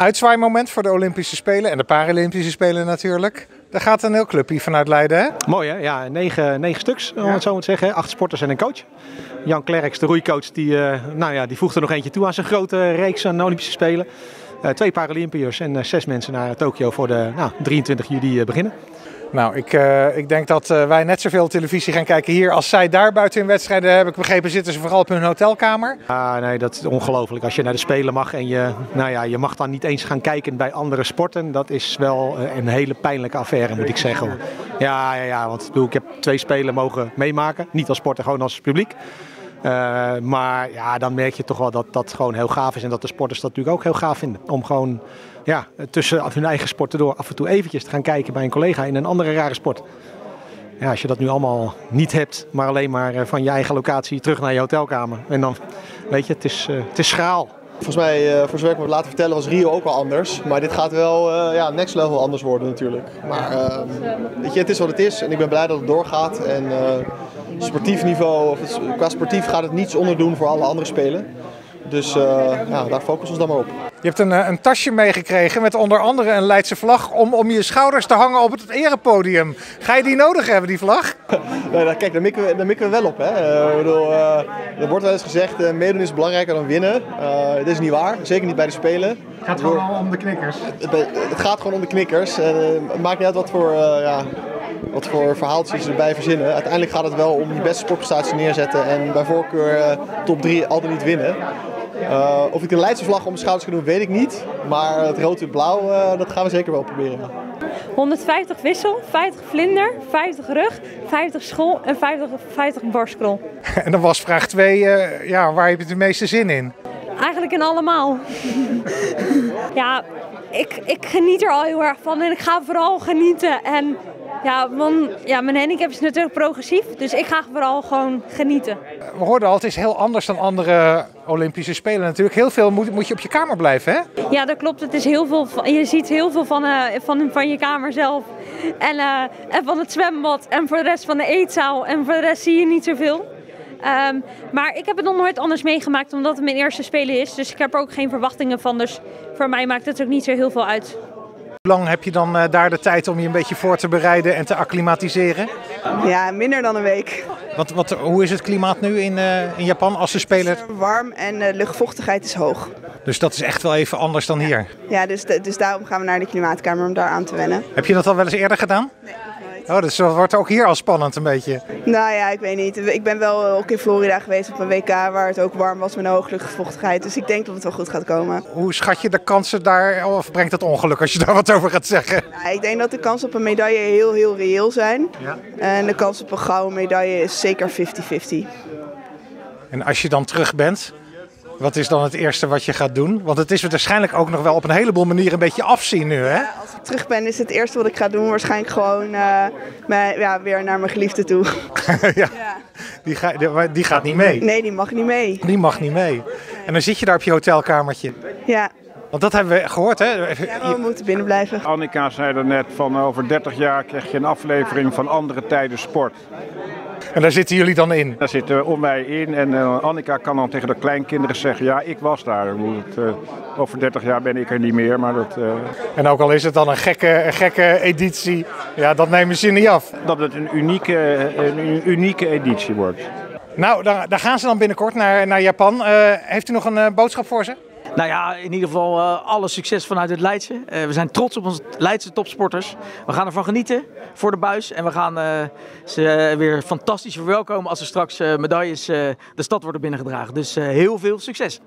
Uitzwaai-moment voor de Olympische Spelen en de Paralympische Spelen natuurlijk. Daar gaat een heel clubje vanuit Leiden, hè? Mooi hè? Ja, negen, negen stuks, om het zo maar te zeggen. Acht sporters en een coach. Jan Klerks, de roeicoach, die, uh, nou ja, die voegt er nog eentje toe aan zijn grote reeks aan de Olympische Spelen. Uh, twee Paralympiërs en uh, zes mensen naar Tokio voor de nou, 23 juli beginnen. Nou, ik, uh, ik denk dat uh, wij net zoveel televisie gaan kijken hier als zij daar buiten in wedstrijden, heb ik begrepen, zitten ze vooral op hun hotelkamer. Ah, nee, dat is ongelooflijk. Als je naar de Spelen mag en je, nou ja, je mag dan niet eens gaan kijken bij andere sporten, dat is wel uh, een hele pijnlijke affaire, moet ik zeggen. Ja, ja, ja want ik heb twee Spelen mogen meemaken. Niet als sporter, gewoon als publiek. Uh, maar ja, dan merk je toch wel dat dat gewoon heel gaaf is. En dat de sporters dat natuurlijk ook heel gaaf vinden. Om gewoon ja, tussen hun eigen sporten door af en toe eventjes te gaan kijken bij een collega in een andere rare sport. Ja, als je dat nu allemaal niet hebt, maar alleen maar eh, van je eigen locatie terug naar je hotelkamer. En dan, weet je, het is, uh, het is schraal. Volgens mij, uh, voor zover ik me laten vertellen, was Rio ook al anders. Maar dit gaat wel uh, ja, next level anders worden natuurlijk. Maar uh, weet je, het is wat het is en ik ben blij dat het doorgaat. En sportief niveau, of qua sportief gaat het niets onderdoen voor alle andere spelen. Dus ja, daar focussen we ons dan maar op. Je hebt een, een tasje meegekregen met onder andere een Leidse vlag om, om je schouders te hangen op het erepodium. Ga je die nodig hebben, die vlag? nee, kijk, daar mikken, we, daar mikken we wel op. Hè. Uh, bedoel, uh, er wordt wel eens gezegd, uh, meedoen is belangrijker dan winnen. dit is niet waar, zeker niet bij de Spelen. Het gaat gewoon om de knikkers. Het, het, gaat gewoon om de knikkers. het maakt niet uit wat voor, ja, wat voor verhaaltjes ze erbij verzinnen. Uiteindelijk gaat het wel om die beste sportprestatie neerzetten en bij voorkeur top 3 altijd niet winnen. Uh, of ik de Leidse vlag om mijn schouders ga doen, weet ik niet. Maar het rood en blauw, uh, dat gaan we zeker wel proberen. 150 wissel, 50 vlinder, 50 rug, 50 school en 50, 50 borstkrol. en dan was vraag 2, uh, ja, waar heb je de meeste zin in? Eigenlijk in allemaal. ja, ik, ik geniet er al heel erg van en ik ga vooral genieten. En ja, want, ja, mijn handicap is natuurlijk progressief, dus ik ga vooral gewoon genieten. We hoorden al, het is heel anders dan andere Olympische Spelen natuurlijk. Heel veel moet, moet je op je kamer blijven, hè? Ja, dat klopt. Het is heel veel, je ziet heel veel van, uh, van, van je kamer zelf. En, uh, en van het zwembad en voor de rest van de eetzaal. En voor de rest zie je niet zoveel. Um, maar ik heb het nog nooit anders meegemaakt omdat het mijn eerste Spelen is. Dus ik heb er ook geen verwachtingen van. Dus voor mij maakt het ook niet zo heel veel uit. Hoe lang heb je dan uh, daar de tijd om je een beetje voor te bereiden en te acclimatiseren? Ja, minder dan een week. Wat, wat, hoe is het klimaat nu in, uh, in Japan als ze spelen? Warm en de luchtvochtigheid is hoog. Dus dat is echt wel even anders dan hier? Ja, dus, dus daarom gaan we naar de klimaatkamer om daar aan te wennen. Heb je dat al wel eens eerder gedaan? Nee. Oh, dus dat wordt ook hier al spannend een beetje. Nou ja, ik weet niet. Ik ben wel ook in Florida geweest op een WK waar het ook warm was met een hoge luchtvochtigheid. Dus ik denk dat het wel goed gaat komen. Hoe schat je de kansen daar, of brengt het ongeluk als je daar wat over gaat zeggen? Nou, ik denk dat de kansen op een medaille heel, heel reëel zijn. Ja. En de kans op een gouden medaille is zeker 50-50. En als je dan terug bent, wat is dan het eerste wat je gaat doen? Want het is waarschijnlijk ook nog wel op een heleboel manieren een beetje afzien nu, hè? Ja, als ik terug ben is het eerste wat ik ga doen waarschijnlijk gewoon uh, ja, weer naar mijn geliefde toe. ja, ja. Die, ga, die, die, gaat niet mee? Nee, die mag niet mee. Die mag niet mee. En dan zit je daar op je hotelkamertje. Ja. Want dat hebben we gehoord, hè? Ja, we moeten binnen blijven. Annika zei er net van over 30 jaar krijg je een aflevering van andere tijden sport. En daar zitten jullie dan in? Daar zitten we wij in. En uh, Annika kan dan tegen de kleinkinderen zeggen: Ja, ik was daar. Het, uh, over 30 jaar ben ik er niet meer. Maar dat, uh... En ook al is het dan een gekke, een gekke editie, ja, dat nemen ze niet af. Dat het een unieke, een unieke editie wordt. Nou, daar, daar gaan ze dan binnenkort naar, naar Japan. heeft u nog een boodschap voor ze? Nou ja, in ieder geval uh, alle succes vanuit het Leidse. Uh, we zijn trots op onze Leidse topsporters. We gaan ervan genieten voor de buis. En we gaan uh, ze weer fantastisch verwelkomen als er straks medailles de stad worden binnengedragen. Dus heel veel succes.